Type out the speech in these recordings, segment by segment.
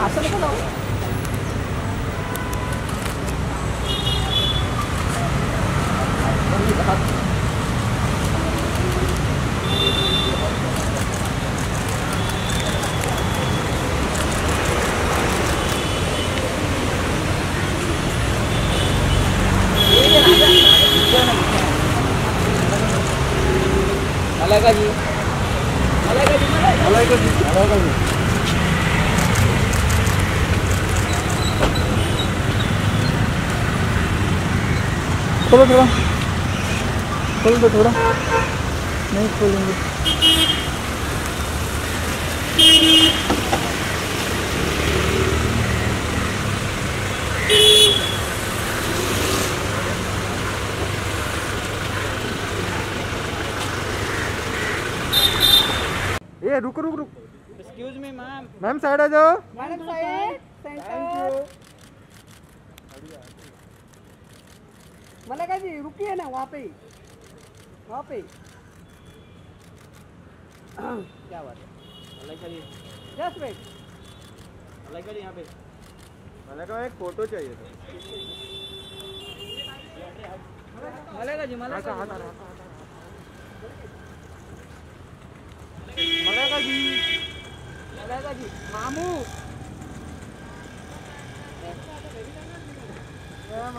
asal ko daw. Malaga ji. Malaga ji. Malaga ji. Malaga ji. खोलो थोड़ा। खोल दो थोड़ा। नहीं खोलेंगे। ये रुक रुक रुक। Excuse me ma'am ma'am side आ जाओ। मैडम साइड सेंटर मलेगा जी रुकिए ना वहाँ पे ही। वहाँ पे क्या बात है? जी जस्ट वेट जी यहाँ पे। एक फ़ोटो चाहिए था। जी जी मलेगा जी मलेगा जी मामू। मैम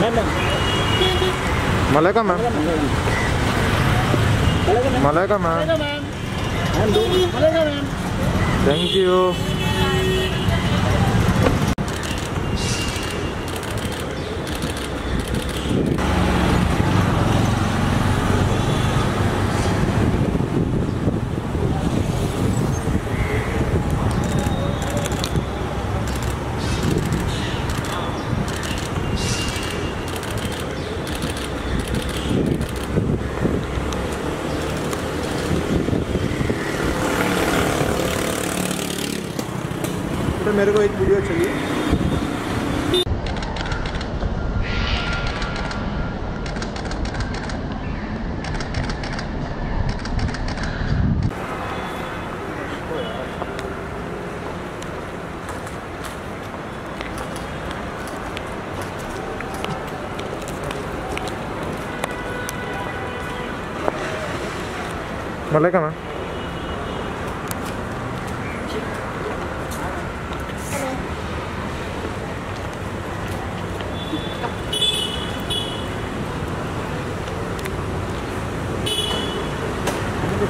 मैम मैम मलेगा मैम मलेगा मैम मैम दो मलाइका मैम थैंक यू तो मेरे को एक वीडियो चाहिए। मलेगा मैम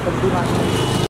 pertimbangan.